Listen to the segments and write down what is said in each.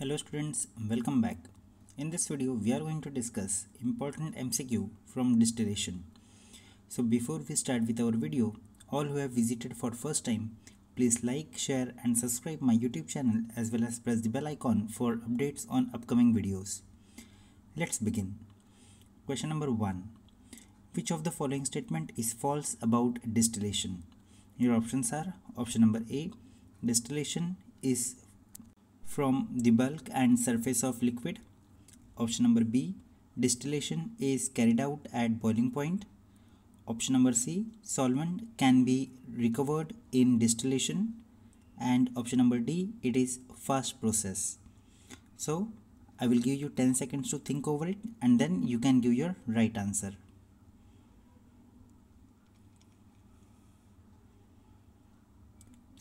Hello students, welcome back. In this video, we are going to discuss important MCQ from distillation. So before we start with our video, all who have visited for first time, please like, share and subscribe my YouTube channel as well as press the bell icon for updates on upcoming videos. Let's begin. Question number 1. Which of the following statement is false about distillation? Your options are option number A. Distillation is from the bulk and surface of liquid. Option number B. Distillation is carried out at boiling point. Option number C. Solvent can be recovered in distillation. And option number D. It is fast process. So I will give you 10 seconds to think over it and then you can give your right answer.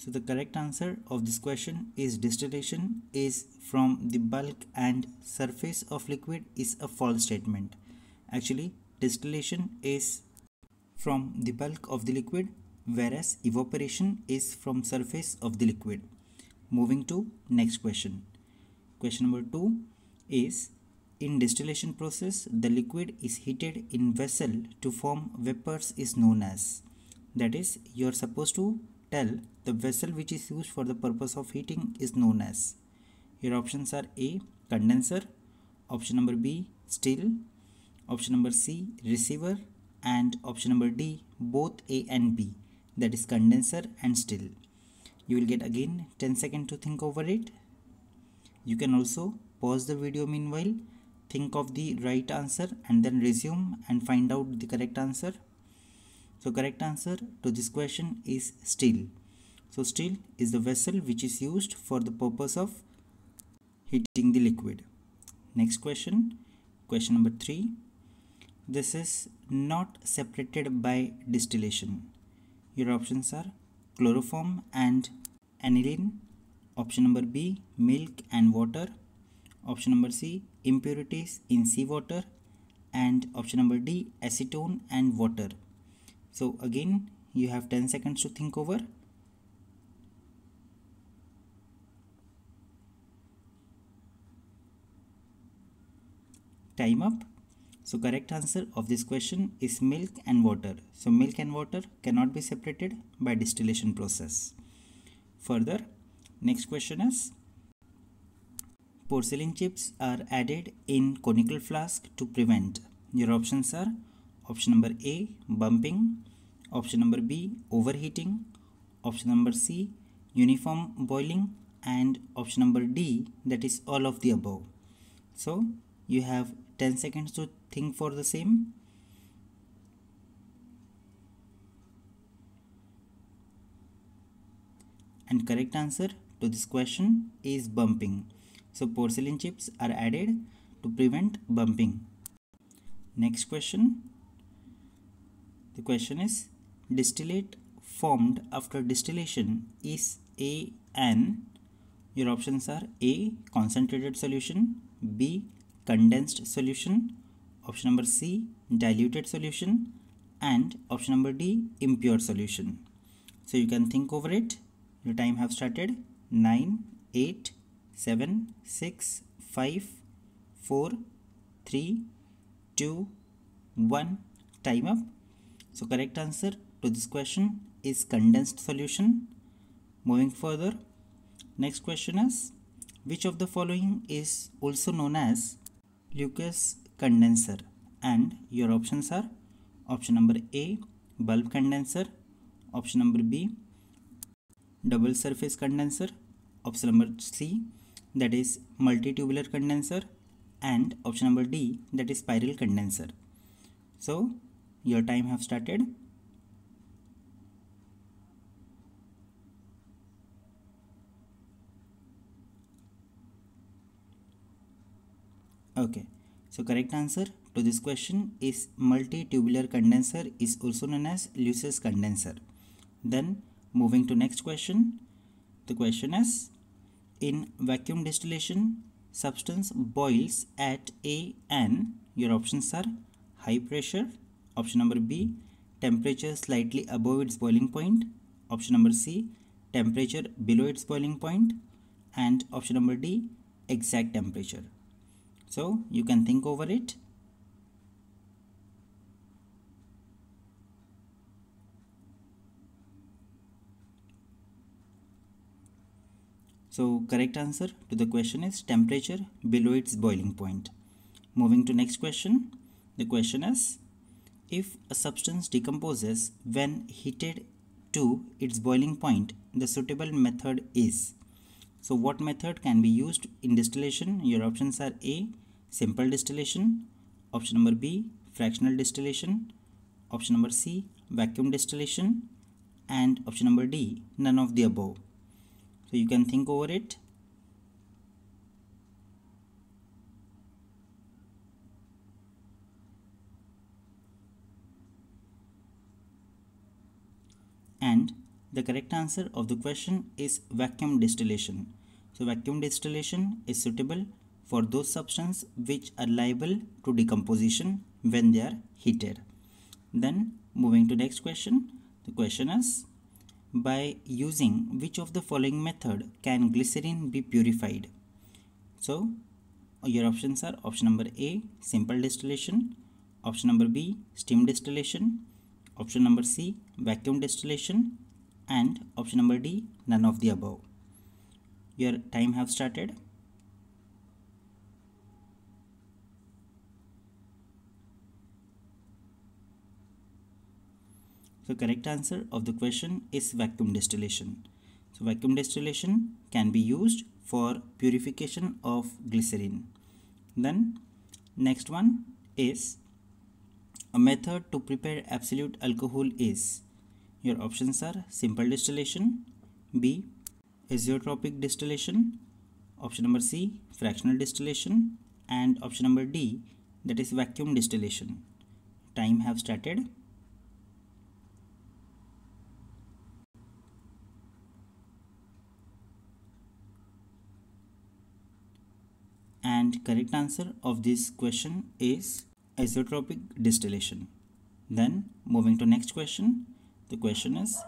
So the correct answer of this question is distillation is from the bulk and surface of liquid is a false statement. Actually distillation is from the bulk of the liquid whereas evaporation is from surface of the liquid. Moving to next question. Question number 2 is in distillation process the liquid is heated in vessel to form vapors is known as that is you are supposed to tell the vessel which is used for the purpose of heating is known as. Your options are A. Condenser, option number B. Still, option number C. Receiver and option number D. Both A and B that is condenser and still. You will get again 10 seconds to think over it. You can also pause the video meanwhile, think of the right answer and then resume and find out the correct answer. So correct answer to this question is still. So still is the vessel which is used for the purpose of heating the liquid. Next question, question number 3. This is not separated by distillation. Your options are chloroform and aniline. Option number B, milk and water. Option number C, impurities in seawater. And option number D, acetone and water so again you have 10 seconds to think over. Time up. So correct answer of this question is milk and water. So milk and water cannot be separated by distillation process. Further next question is porcelain chips are added in conical flask to prevent. Your options are option number A bumping. Option number B overheating. Option number C uniform boiling. And option number D that is all of the above. So you have 10 seconds to think for the same. And correct answer to this question is bumping. So porcelain chips are added to prevent bumping. Next question the question is distillate formed after distillation is a AN. Your options are A concentrated solution, B condensed solution, option number C diluted solution and option number D impure solution. So you can think over it. Your time have started 9, 8, 7, 6, 5, 4, 3, 2, 1. Time up. So correct answer to this question is condensed solution. Moving further, next question is which of the following is also known as Lucas condenser and your options are option number A bulb condenser, option number B double surface condenser, option number C that is multitubular condenser and option number D that is spiral condenser. So your time have started. Okay. So correct answer to this question is multi-tubular condenser is also known as Lucas condenser. Then moving to next question. The question is in vacuum distillation substance boils at a n your options are high pressure Option number B, temperature slightly above its boiling point. Option number C, temperature below its boiling point. And option number D, exact temperature. So you can think over it. So correct answer to the question is temperature below its boiling point. Moving to next question. The question is if a substance decomposes when heated to its boiling point, the suitable method is. So what method can be used in distillation? Your options are A. Simple distillation. Option number B. Fractional distillation. Option number C. Vacuum distillation. And option number D. None of the above. So you can think over it. And the correct answer of the question is vacuum distillation. So vacuum distillation is suitable for those substances which are liable to decomposition when they are heated. Then moving to next question, the question is by using which of the following method can glycerin be purified? So your options are option number A simple distillation, option number B steam distillation, option number C vacuum distillation. And option number D none of the above. Your time have started. So correct answer of the question is vacuum distillation. So vacuum distillation can be used for purification of glycerin. Then next one is a method to prepare absolute alcohol is your options are simple distillation, B azeotropic distillation, option number C fractional distillation and option number D that is vacuum distillation. Time have started. And correct answer of this question is azeotropic distillation. Then moving to next question. The question is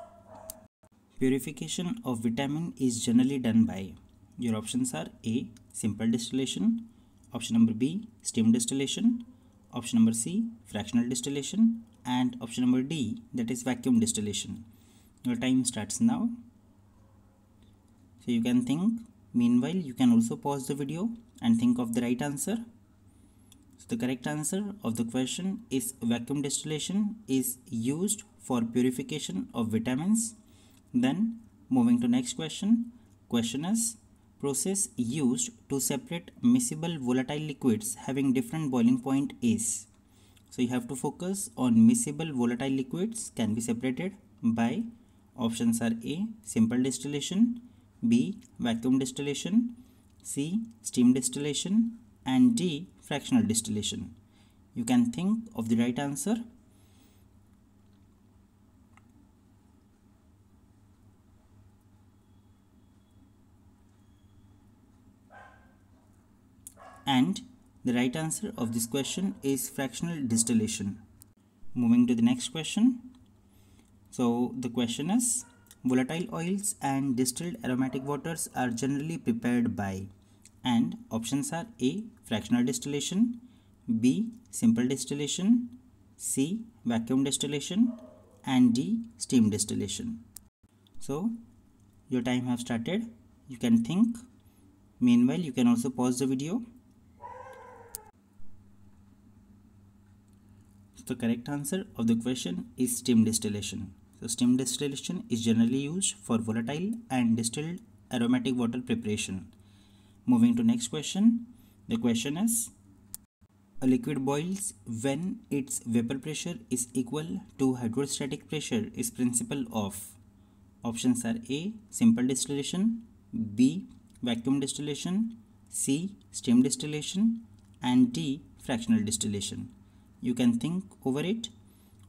purification of vitamin is generally done by your options are A simple distillation, option number B steam distillation, option number C fractional distillation and option number D that is vacuum distillation. Your time starts now. So you can think meanwhile you can also pause the video and think of the right answer. The correct answer of the question is vacuum distillation is used for purification of vitamins. Then moving to next question. Question is process used to separate miscible volatile liquids having different boiling point is. So you have to focus on miscible volatile liquids can be separated by options are A simple distillation, B vacuum distillation, C steam distillation and D fractional distillation. You can think of the right answer. And the right answer of this question is fractional distillation. Moving to the next question. So the question is volatile oils and distilled aromatic waters are generally prepared by and options are A. Fractional distillation B. Simple distillation C. Vacuum distillation and D. Steam distillation. So your time have started. You can think. Meanwhile, you can also pause the video. The correct answer of the question is steam distillation. So steam distillation is generally used for volatile and distilled aromatic water preparation. Moving to next question. The question is a liquid boils when its vapor pressure is equal to hydrostatic pressure is principle of options are A simple distillation, B vacuum distillation, C steam distillation and D fractional distillation. You can think over it.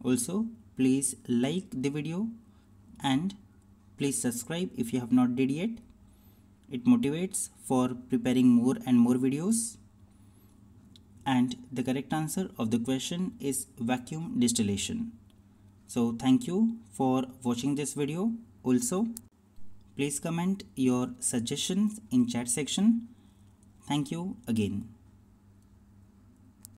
Also please like the video and please subscribe if you have not did yet it motivates for preparing more and more videos. And the correct answer of the question is vacuum distillation. So thank you for watching this video. Also please comment your suggestions in chat section. Thank you again.